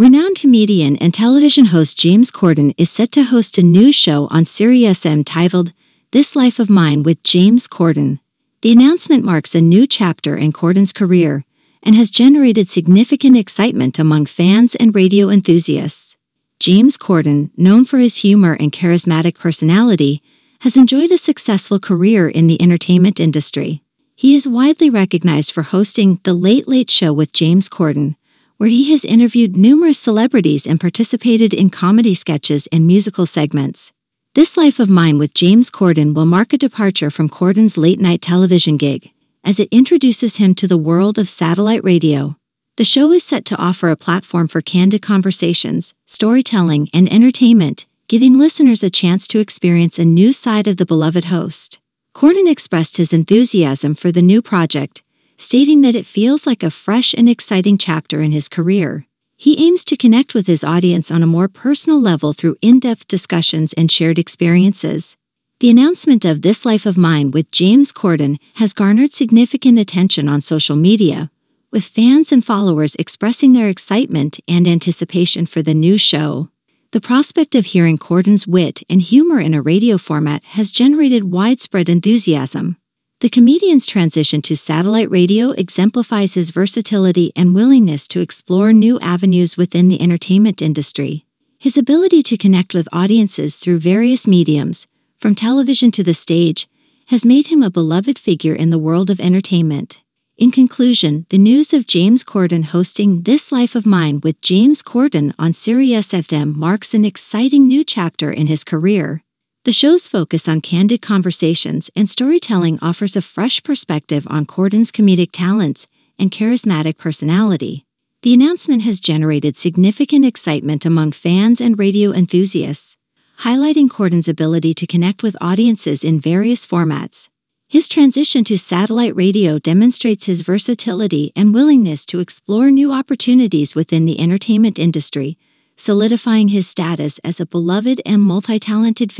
Renowned comedian and television host James Corden is set to host a new show on SiriusXM titled This Life of Mine with James Corden. The announcement marks a new chapter in Corden's career and has generated significant excitement among fans and radio enthusiasts. James Corden, known for his humor and charismatic personality, has enjoyed a successful career in the entertainment industry. He is widely recognized for hosting The Late Late Show with James Corden where he has interviewed numerous celebrities and participated in comedy sketches and musical segments. This Life of Mine with James Corden will mark a departure from Corden's late night television gig, as it introduces him to the world of satellite radio. The show is set to offer a platform for candid conversations, storytelling, and entertainment, giving listeners a chance to experience a new side of the beloved host. Corden expressed his enthusiasm for the new project, stating that it feels like a fresh and exciting chapter in his career. He aims to connect with his audience on a more personal level through in depth discussions and shared experiences. The announcement of This Life of Mine with James Corden has garnered significant attention on social media, with fans and followers expressing their excitement and anticipation for the new show. The prospect of hearing Corden's wit and humor in a radio format has generated widespread enthusiasm. The comedian's transition to satellite radio exemplifies his versatility and willingness to explore new avenues within the entertainment industry. His ability to connect with audiences through various mediums, from television to the stage, has made him a beloved figure in the world of entertainment. In conclusion, the news of James Corden hosting This Life of Mine with James Corden on SiriusXM marks an exciting new chapter in his career. The show's focus on candid conversations and storytelling offers a fresh perspective on Corden's comedic talents and charismatic personality. The announcement has generated significant excitement among fans and radio enthusiasts, highlighting Corden's ability to connect with audiences in various formats. His transition to satellite radio demonstrates his versatility and willingness to explore new opportunities within the entertainment industry, solidifying his status as a beloved and multi talented figure.